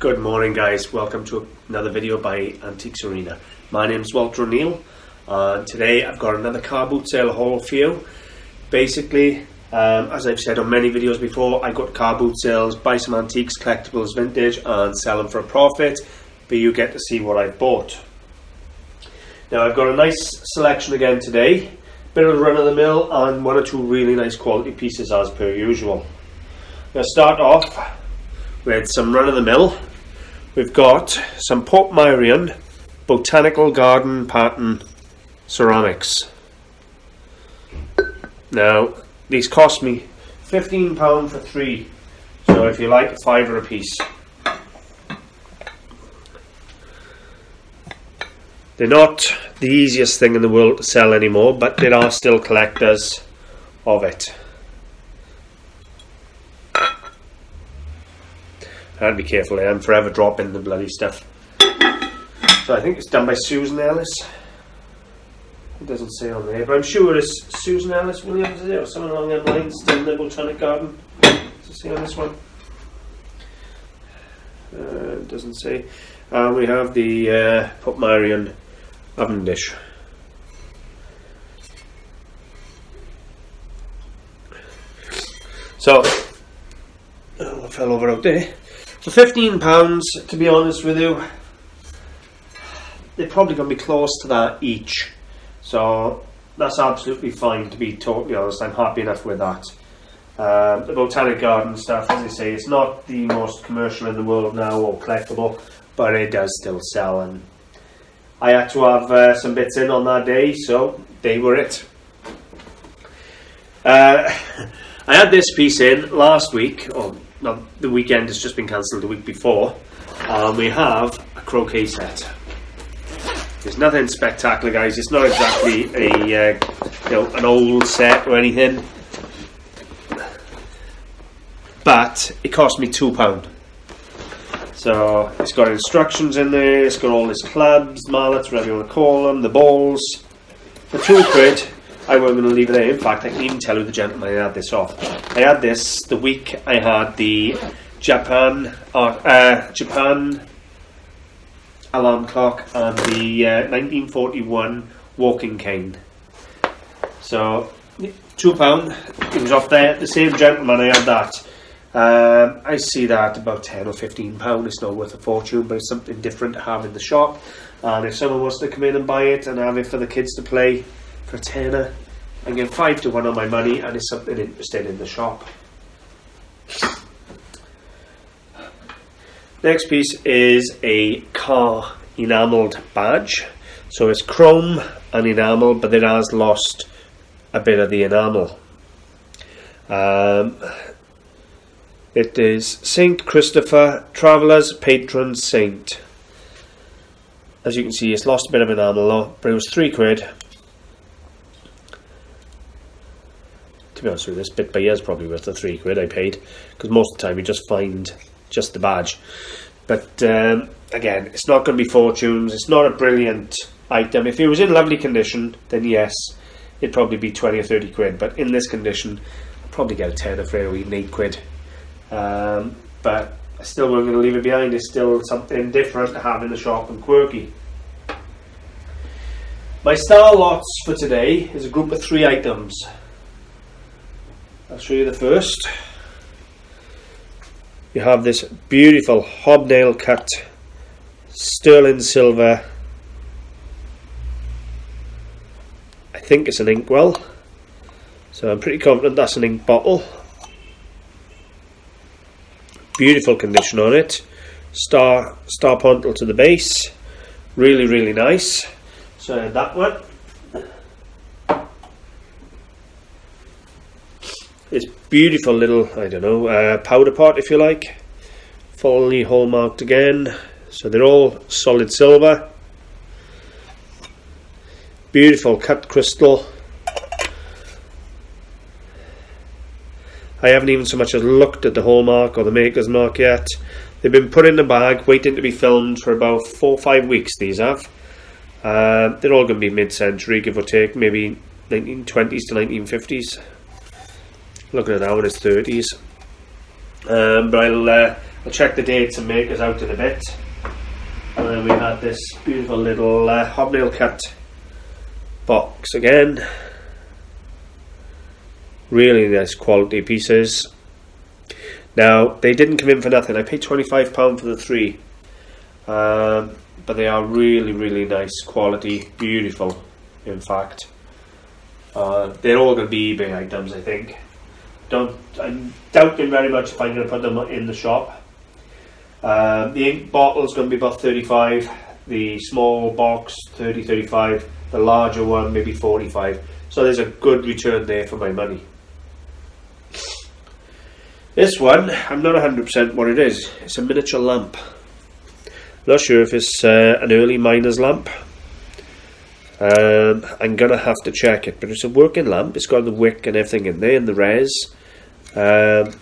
Good morning guys, welcome to another video by Antiques Arena. My name is Walter O'Neill and today I've got another car boot sale haul for you. Basically, um, as I've said on many videos before, I go to car boot sales, buy some antiques, collectibles, vintage and sell them for a profit, but you get to see what I've bought. Now I've got a nice selection again today, bit of run of the mill and one or two really nice quality pieces as per usual. Now start off with some run of the mill. We've got some Portmeirion Botanical Garden Pattern ceramics. Now, these cost me £15 for three, so if you like, five a piece. They're not the easiest thing in the world to sell anymore, but there are still collectors of it. I'd be careful I'm forever dropping the bloody stuff. So I think it's done by Susan Ellis. It doesn't say on there, but I'm sure it's Susan Ellis Williams is it, or someone along that lines in the Botanic Garden. Does it say on this one? Uh, it doesn't say. And we have the uh, Portmeirion oven dish. So, oh, I fell over out there. For fifteen pounds, to be honest with you, they're probably going to be close to that each. So that's absolutely fine. To be totally honest, I'm happy enough with that. Um, the botanic garden stuff, as I say, it's not the most commercial in the world now or collectible, but it does still sell. And I had to have uh, some bits in on that day, so they were it. Uh, I had this piece in last week, or not the weekend has just been cancelled the week before, and we have a croquet set. There's nothing spectacular, guys. It's not exactly a uh, you know an old set or anything, but it cost me two pound. So it's got instructions in there. It's got all these clubs, mallets, whatever you want to call them, the balls. the two quid, I wasn't going to leave it there. In fact, I can even tell you the gentleman I had this off. I had this the week I had the Japan uh, uh, Japan alarm clock and the uh, 1941 walking cane. So two pound. It was off there. The same gentleman I had that. Um, I see that about ten or fifteen pound. It's not worth a fortune, but it's something different to have in the shop. And if someone wants to come in and buy it and have it for the kids to play for tenner, I get five to one on my money, and it's something interesting in the shop. Next piece is a car enameled badge. So it's chrome and enamel, but it has lost a bit of the enamel. Um, it is Saint Christopher, Traveller's Patron Saint. As you can see, it's lost a bit of enamel, but it was three quid. To be honest with you, this bit by is probably worth the three quid I paid, because most of the time you just find just the badge. But um, again, it's not going to be fortunes. It's not a brilliant item. If it was in lovely condition, then yes, it'd probably be 20 or 30 quid. But in this condition, I'd probably get a 10 or for even 8 quid. Um, but I still wasn't going to leave it behind. It's still something different to have in the shop and quirky. My star lots for today is a group of three items. I'll show you the first. You have this beautiful hobnail cut sterling silver. I think it's an inkwell. So I'm pretty confident that's an ink bottle. Beautiful condition on it. Star star pontil to the base. Really really nice. So that one It's beautiful little, I don't know, uh, powder pot if you like. Fully hallmarked again. So they're all solid silver. Beautiful cut crystal. I haven't even so much as looked at the hallmark or the maker's mark yet. They've been put in the bag, waiting to be filmed for about four or five weeks, these have. Uh, they're all going to be mid-century, give or take, maybe 1920s to 1950s looking at now in his 30s. Um, but I'll, uh, I'll check the dates and make us out in a bit. And then we had this beautiful little uh, hobnail cut box again. Really nice quality pieces. Now, they didn't come in for nothing. I paid £25 for the three. Um, but they are really, really nice quality. Beautiful, in fact. Uh, they're all going to be eBay items, I think. Don't I'm doubting very much if I'm going to put them in the shop. Um, the ink bottle is going to be about 35. The small box 30 35. The larger one maybe 45. So there's a good return there for my money. This one, I'm not 100% what it is. It's a miniature lamp. Not sure if it's uh, an early miner's lamp. Um, I'm going to have to check it, but it's a working lamp. It's got the wick and everything in there, and the res. Um,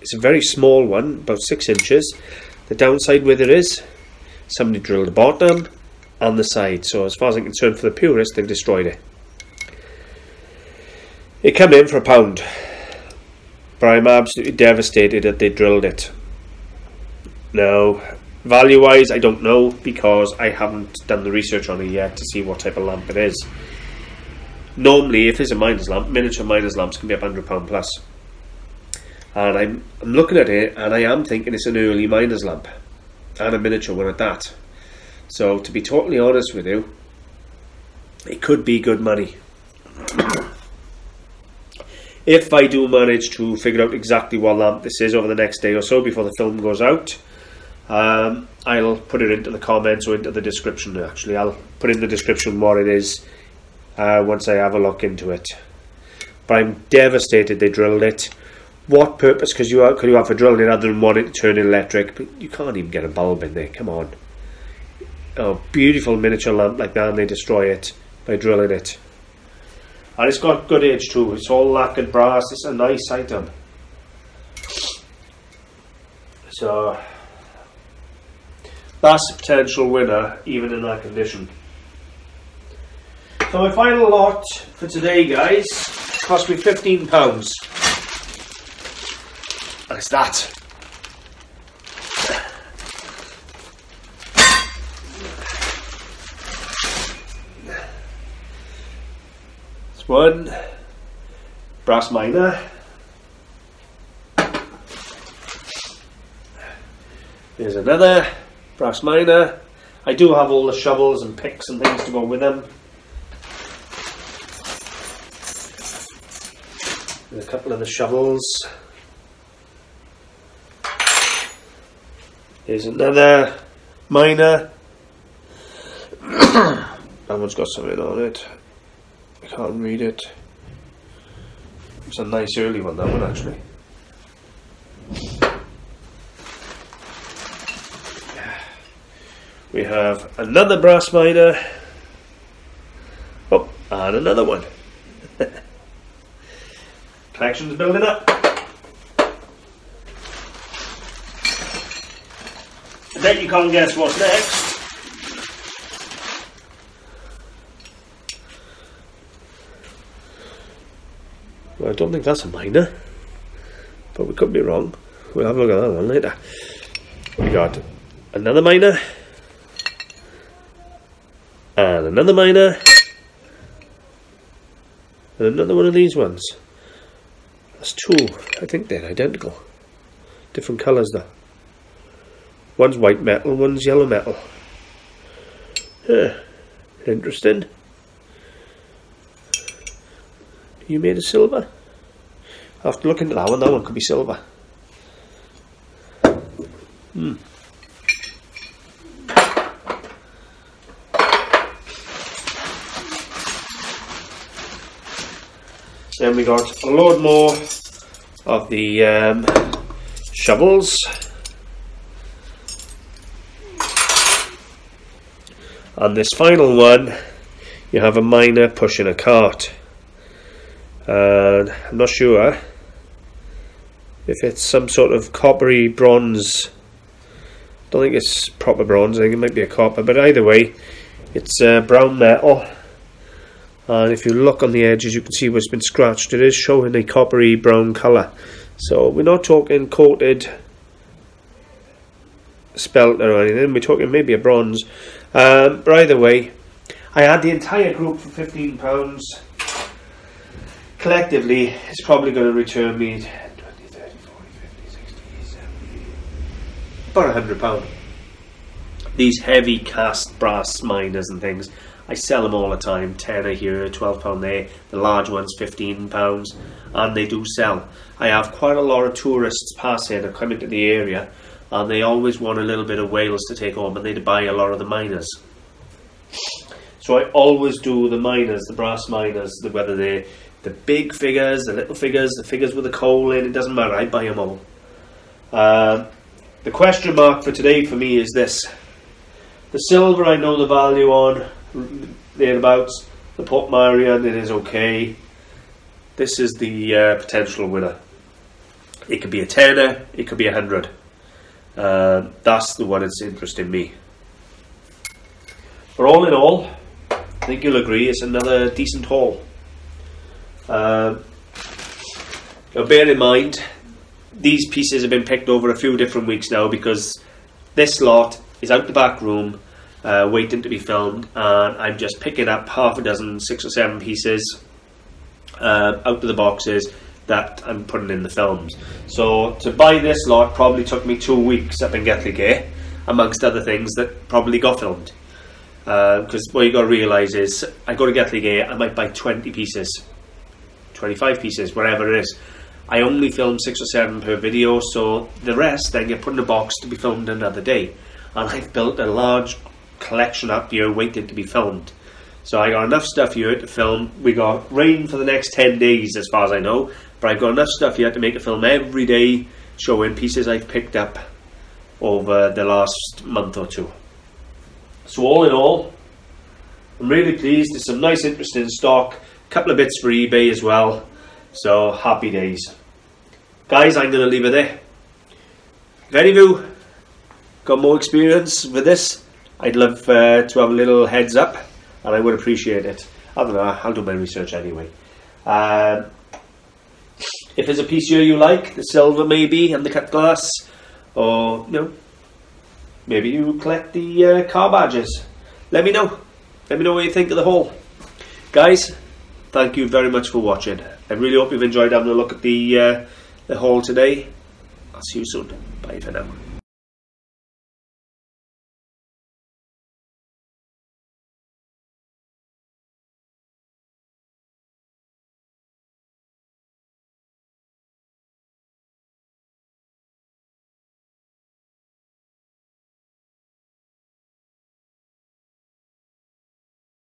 it's a very small one, about six inches. The downside with it is somebody drilled the bottom and the side. So as far as I'm concerned, for the purist, they've destroyed it. It came in for a pound, but I'm absolutely devastated that they drilled it. Now, value wise, I don't know because I haven't done the research on it yet to see what type of lamp it is. Normally, if it's a miner's lamp, miniature miner's lamps can be a hundred pound plus and I'm, I'm looking at it and I am thinking it's an early miner's lamp and a miniature one at that. So to be totally honest with you, it could be good money. if I do manage to figure out exactly what lamp this is over the next day or so before the film goes out, um, I'll put it into the comments or into the description actually. I'll put in the description what it is uh, once I have a look into it. But I'm devastated they drilled it what purpose could you, could you have for drilling it other than wanting to turn electric? But you can't even get a bulb in there, come on. Oh, beautiful miniature lamp like that and they destroy it by drilling it. And it's got good age too, it's all lacquered brass, it's a nice item. So, that's a potential winner, even in that condition. So my final lot for today guys, cost me £15. And it's that. It's one brass miner. There's another brass miner. I do have all the shovels and picks and things to go with them. There's a couple of the shovels. Here's another miner. that one's got something on it. I can't read it. It's a nice early one, that one actually. We have another brass miner. Oh, and another one. Collection's building up. Bet you can't guess what's next. Well, I don't think that's a miner, but we could be wrong. We'll have a look at that one later. We got another miner, and another miner, and another one of these ones. That's two. I think they're identical. Different colours though. One's white metal, one's yellow metal. Huh. Interesting. You made of silver? I have to look into that one. That one could be silver. Hmm. Then we got a load more of the um, shovels. On this final one, you have a miner pushing a cart. And I'm not sure if it's some sort of coppery bronze. don't think it's proper bronze, I think it might be a copper, but either way, it's uh, brown metal. And if you look on the edges, you can see what's been scratched. It is showing a coppery brown colour. So we're not talking coated spelt or anything. We're talking maybe a bronze. Um, but either way, I had the entire group for fifteen pounds. Collectively, it's probably going to return me 20, 30, 40, 50, 60, 70, about a hundred pound. These heavy cast brass miners and things, I sell them all the time. Tenner here, twelve pound there. The large ones, fifteen pounds, and they do sell. I have quite a lot of tourists pass here that come into the area, and they always want a little bit of Wales to take home, and they to buy a lot of the miners. So I always do the miners, the brass miners, the, whether they're the big figures, the little figures, the figures with the coal in, it doesn't matter, I buy them all. Um, the question mark for today for me is this. The silver I know the value on, thereabouts. The Portmeirion, it is okay. This is the uh, potential winner. It could be a tenner, it could be a hundred. Uh, that's the one that's interesting me. But all in all, I think you'll agree it's another decent haul. Uh, now bear in mind, these pieces have been picked over a few different weeks now because this lot is out the back room uh, waiting to be filmed and I'm just picking up half a dozen, six or seven pieces uh, out of the boxes that I'm putting in the films. So to buy this lot probably took me two weeks up in Gathley amongst other things that probably got filmed. Because uh, what you got to realise is, I go to Gathley I might buy 20 pieces, 25 pieces, whatever it is. I only film six or seven per video, so the rest then get put in a box to be filmed another day. And I've built a large collection up here waiting to be filmed. So I got enough stuff here to film. We got rain for the next 10 days as far as I know, but I've got enough stuff here to make a film every day showing pieces I've picked up over the last month or two. So all in all, I'm really pleased. There's some nice interesting stock, a couple of bits for eBay as well. So happy days. Guys, I'm going to leave it there. If any of you got more experience with this, I'd love uh, to have a little heads up and I would appreciate it. I don't know, I'll do my research anyway. Um, if there's a piece here you like, the silver maybe and the cut glass, or you know, maybe you collect the uh, car badges. Let me know. Let me know what you think of the haul. Guys, thank you very much for watching. I really hope you've enjoyed having a look at the, uh, the haul today. I'll see you soon. Bye for now.